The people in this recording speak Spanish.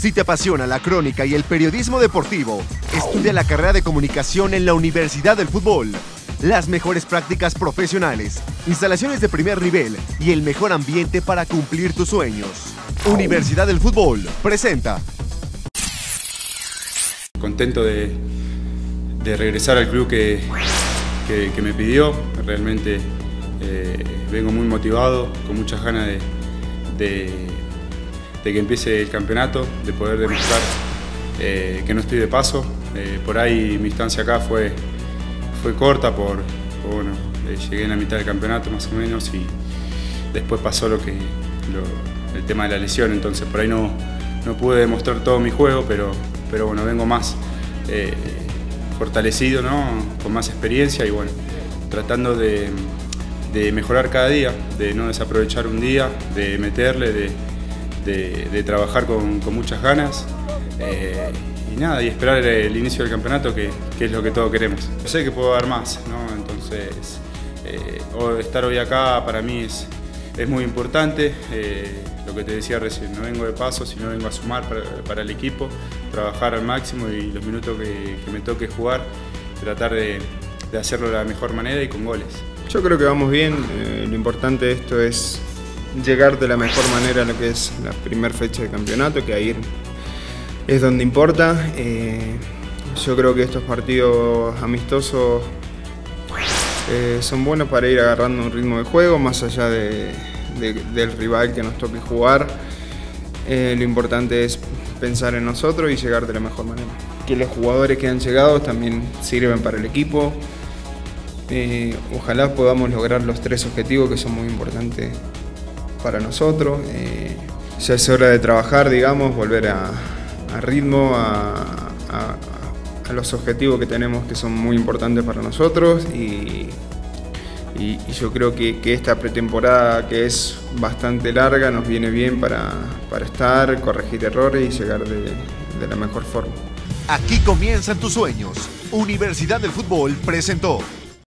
Si te apasiona la crónica y el periodismo deportivo, estudia la carrera de comunicación en la Universidad del Fútbol. Las mejores prácticas profesionales, instalaciones de primer nivel y el mejor ambiente para cumplir tus sueños. Universidad del Fútbol presenta. Contento de, de regresar al club que, que, me pidió. Realmente eh, vengo muy motivado, con muchas ganas de, de, de, que empiece el campeonato, de poder demostrar eh, que no estoy de paso. Eh, por ahí mi instancia acá fue, fue corta, por, bueno, eh, llegué en la mitad del campeonato más o menos y después pasó lo que, el tema de la lesión, entonces por ahí no, no pude demostrar todo mi juego, pero, pero bueno, vengo más eh, fortalecido, ¿no? con más experiencia y bueno, tratando de, de, mejorar cada día, de no desaprovechar un día, de meterle, de, de, de trabajar con, con, muchas ganas. Eh, y nada, y esperar el inicio del campeonato, que, que, es lo que todos queremos. Sé que puedo dar más, ¿no? entonces eh, estar hoy acá para mí es, es muy importante. Eh, lo que te decía recién, no vengo de paso, sino vengo a sumar para, para el equipo, trabajar al máximo y los minutos que, que me toque jugar, tratar de, de, hacerlo de la mejor manera y con goles. Yo creo que vamos bien, eh, lo importante de esto es llegar de la mejor manera a lo que es la primera fecha de campeonato, que ahí es donde importa. Eh, yo creo que estos partidos amistosos eh, son buenos para ir agarrando un ritmo de juego, más allá de, de, del rival que nos toque jugar. Eh, lo importante es pensar en nosotros y llegar de la mejor manera. Que los jugadores que han llegado también sirven para el equipo. Eh, ojalá podamos lograr los tres objetivos que son muy importantes para nosotros. Eh, ya es hora de trabajar, digamos, volver a, ritmo, a, los objetivos que tenemos que son muy importantes para nosotros y, yo creo que, esta pretemporada que es bastante larga nos viene bien para, para estar, corregir errores y llegar de la mejor forma. Aquí comienzan tus sueños. Universidad del Fútbol presentó.